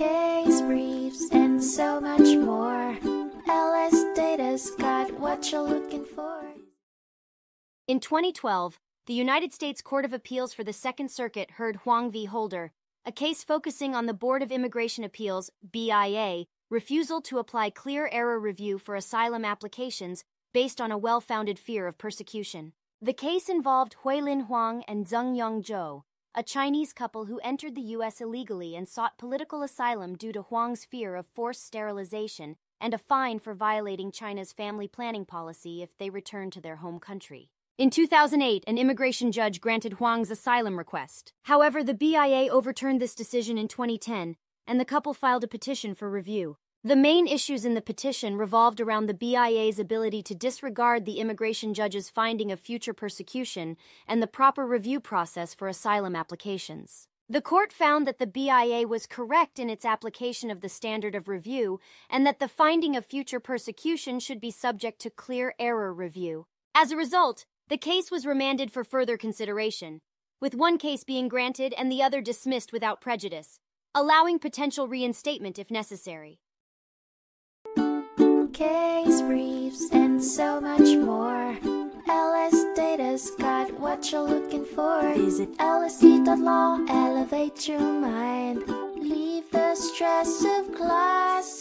case briefs, and so much more. LS Data's got what you're looking for. In 2012, the United States Court of Appeals for the Second Circuit heard Huang v. Holder, a case focusing on the Board of Immigration Appeals, BIA, refusal to apply clear error review for asylum applications based on a well founded fear of persecution. The case involved Hui Lin Huang and Zeng Yong Zhou, a Chinese couple who entered the U.S. illegally and sought political asylum due to Huang's fear of forced sterilization and a fine for violating China's family planning policy if they returned to their home country. In 2008, an immigration judge granted Huang's asylum request. However, the BIA overturned this decision in 2010, and the couple filed a petition for review. The main issues in the petition revolved around the BIA's ability to disregard the immigration judge's finding of future persecution and the proper review process for asylum applications. The court found that the BIA was correct in its application of the standard of review and that the finding of future persecution should be subject to clear error review. As a result, the case was remanded for further consideration, with one case being granted and the other dismissed without prejudice, allowing potential reinstatement if necessary case briefs, and so much more. LS Data's got what you're looking for. Visit lsd.law, elevate your mind. Leave the stress of class.